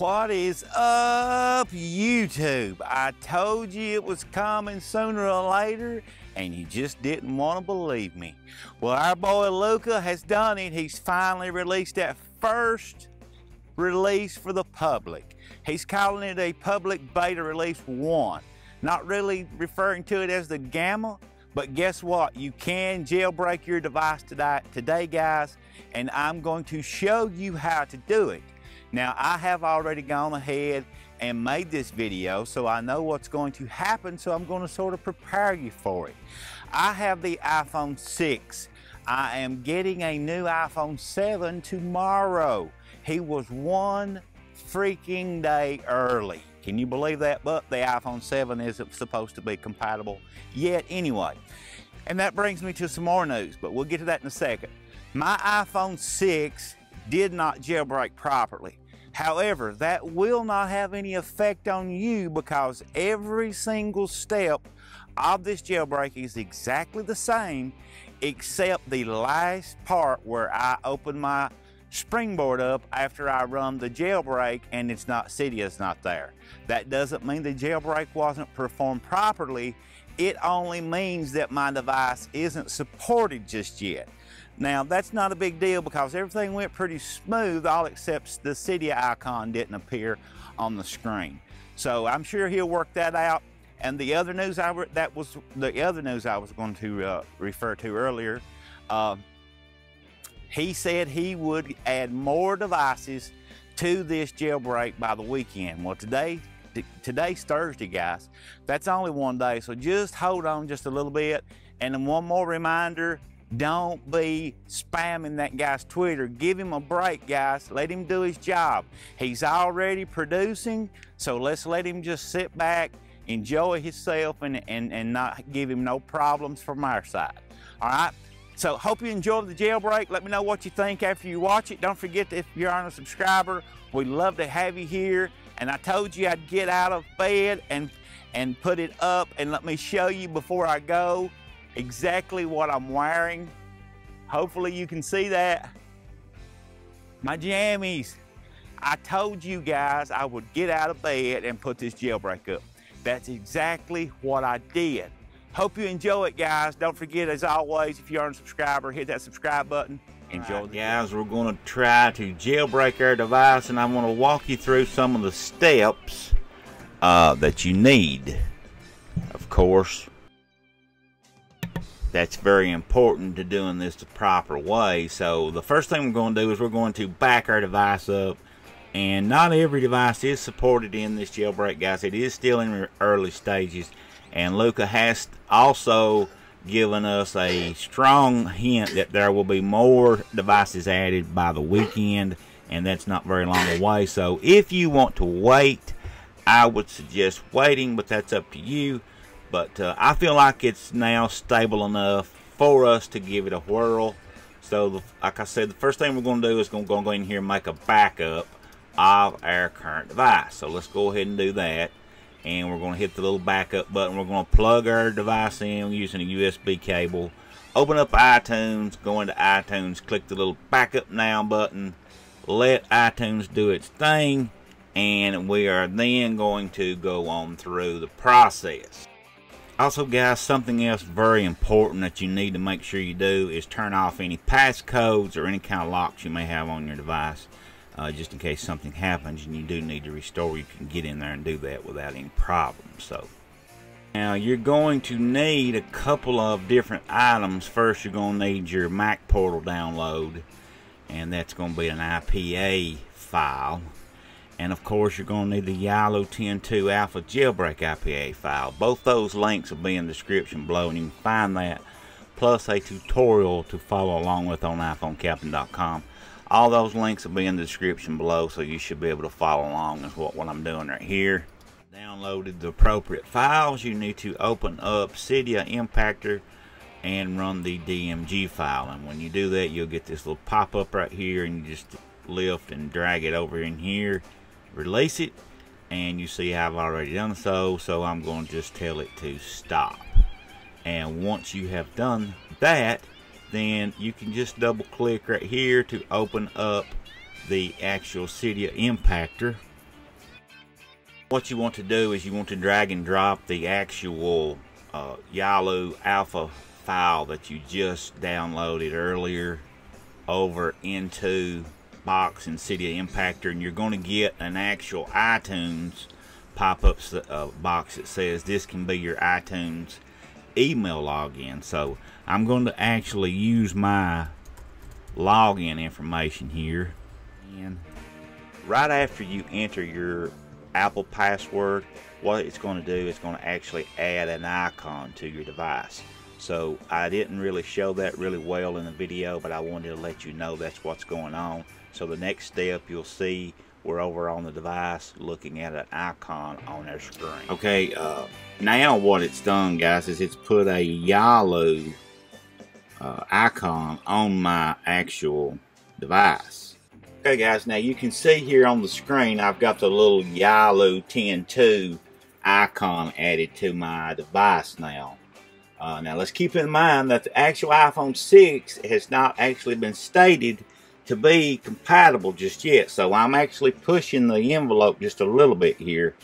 What is up, YouTube? I told you it was coming sooner or later, and you just didn't want to believe me. Well, our boy Luca has done it. He's finally released that first release for the public. He's calling it a public beta release one. Not really referring to it as the gamma, but guess what? You can jailbreak your device today, today guys, and I'm going to show you how to do it. Now, I have already gone ahead and made this video, so I know what's going to happen, so I'm going to sort of prepare you for it. I have the iPhone 6. I am getting a new iPhone 7 tomorrow. He was one freaking day early. Can you believe that? But the iPhone 7 isn't supposed to be compatible yet anyway. And that brings me to some more news, but we'll get to that in a second. My iPhone 6 did not jailbreak properly. However, that will not have any effect on you because every single step of this jailbreak is exactly the same except the last part where I open my springboard up after I run the jailbreak and it's not Cydia's not there. That doesn't mean the jailbreak wasn't performed properly. It only means that my device isn't supported just yet. Now, that's not a big deal because everything went pretty smooth, all except the Cydia icon didn't appear on the screen. So I'm sure he'll work that out. And the other news I that was the other news I was going to uh, refer to earlier. Uh, he said he would add more devices to this jailbreak by the weekend. Well, today today's Thursday, guys. That's only one day, so just hold on just a little bit. And then one more reminder, don't be spamming that guy's Twitter. Give him a break, guys. Let him do his job. He's already producing, so let's let him just sit back, enjoy himself, and, and, and not give him no problems from our side. All right? So hope you enjoyed the jailbreak. Let me know what you think after you watch it. Don't forget if you're on a subscriber, we'd love to have you here. And I told you I'd get out of bed and, and put it up and let me show you before I go exactly what I'm wearing. Hopefully you can see that. My jammies. I told you guys I would get out of bed and put this jailbreak up. That's exactly what I did. Hope you enjoy it, guys. Don't forget, as always, if you aren't a subscriber, hit that subscribe button. Enjoy right, guys. We're going to try to jailbreak our device, and I'm going to walk you through some of the steps uh, that you need. Of course, that's very important to doing this the proper way. So the first thing we're going to do is we're going to back our device up. And not every device is supported in this jailbreak, guys. It is still in early stages. And Luca has also given us a strong hint that there will be more devices added by the weekend. And that's not very long away. So if you want to wait, I would suggest waiting, but that's up to you. But uh, I feel like it's now stable enough for us to give it a whirl. So, like I said, the first thing we're going to do is going to go in here and make a backup of our current device. So let's go ahead and do that. And we're going to hit the little backup button. We're going to plug our device in using a USB cable. Open up iTunes, go into iTunes, click the little backup now button. Let iTunes do its thing. And we are then going to go on through the process. Also guys, something else very important that you need to make sure you do is turn off any passcodes or any kind of locks you may have on your device. Uh, just in case something happens and you do need to restore, you can get in there and do that without any problems. So now you're going to need a couple of different items. First, you're going to need your Mac Portal download, and that's going to be an IPA file. And of course, you're going to need the Yalu 10.2 Alpha Jailbreak IPA file. Both those links will be in the description below, and you can find that plus a tutorial to follow along with on iPhoneCaptain.com. All those links will be in the description below, so you should be able to follow along with what, what I'm doing right here. Downloaded the appropriate files. You need to open up Cydia Impactor and run the DMG file. And when you do that, you'll get this little pop-up right here, and you just lift and drag it over in here release it and you see I've already done so so I'm going to just tell it to stop. And once you have done that then you can just double click right here to open up the actual Cydia impactor. What you want to do is you want to drag and drop the actual uh, Yalu alpha file that you just downloaded earlier over into Box and Cydia Impactor and you're going to get an actual iTunes pop-up uh, box that says this can be your iTunes email login. So I'm going to actually use my login information here. And right after you enter your Apple password what it's going to do is going to actually add an icon to your device so I didn't really show that really well in the video but I wanted to let you know that's what's going on so the next step you'll see we're over on the device looking at an icon on our screen. Okay, uh, now what it's done, guys, is it's put a Yalu uh, icon on my actual device. Okay, guys, now you can see here on the screen, I've got the little Yalu 10.2 icon added to my device now. Uh, now, let's keep in mind that the actual iPhone 6 has not actually been stated to be compatible just yet. So I'm actually pushing the envelope just a little bit here.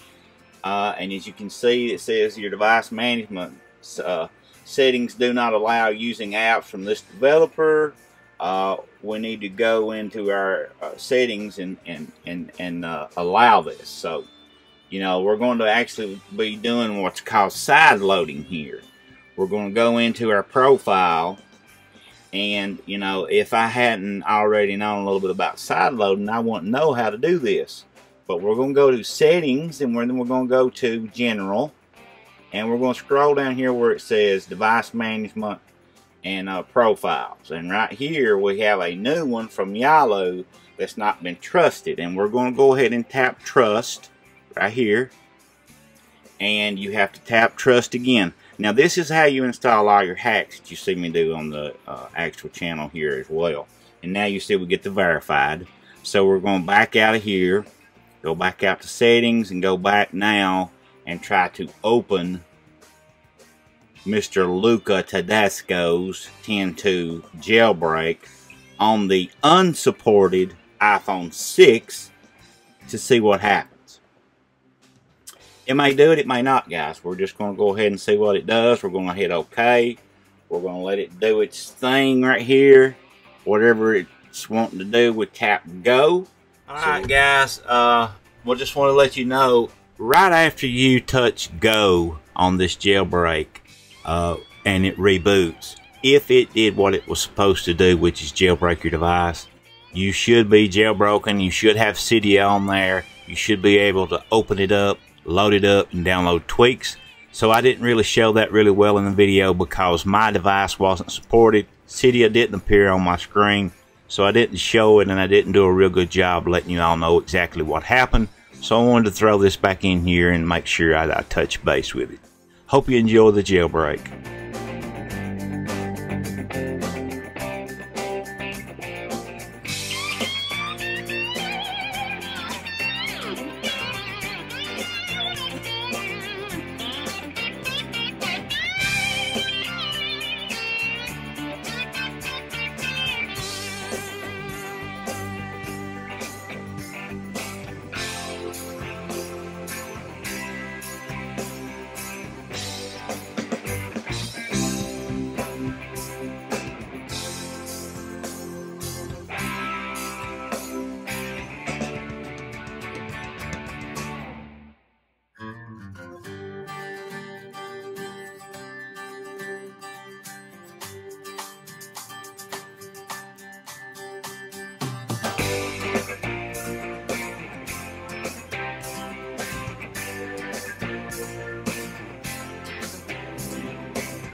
Uh, and as you can see, it says your device management uh, settings do not allow using apps from this developer. Uh, we need to go into our uh, settings and, and, and, and uh, allow this. So, you know, we're going to actually be doing what's called side loading here. We're going to go into our profile and, you know, if I hadn't already known a little bit about side loading, I wouldn't know how to do this. But we're going to go to settings and then we're going to go to general. And we're going to scroll down here where it says device management and uh, profiles. And right here we have a new one from Yalu that's not been trusted. And we're going to go ahead and tap trust right here. And you have to tap trust again. Now this is how you install all your hacks that you see me do on the uh, actual channel here as well. And now you see we get the verified. So we're going back out of here, go back out to settings and go back now and try to open Mr. Luca Todesco's 10.2 jailbreak on the unsupported iPhone 6 to see what happens. It may do it, it may not, guys. We're just going to go ahead and see what it does. We're going to hit OK. We're going to let it do its thing right here. Whatever it's wanting to do, we tap Go. Alright, guys. Uh, we just want to let you know, right after you touch Go on this jailbreak, uh, and it reboots, if it did what it was supposed to do, which is jailbreak your device, you should be jailbroken. You should have Cydia on there. You should be able to open it up load it up and download tweaks. So I didn't really show that really well in the video because my device wasn't supported. Cydia didn't appear on my screen. So I didn't show it and I didn't do a real good job letting you all know exactly what happened. So I wanted to throw this back in here and make sure I, I touch base with it. Hope you enjoy the jailbreak.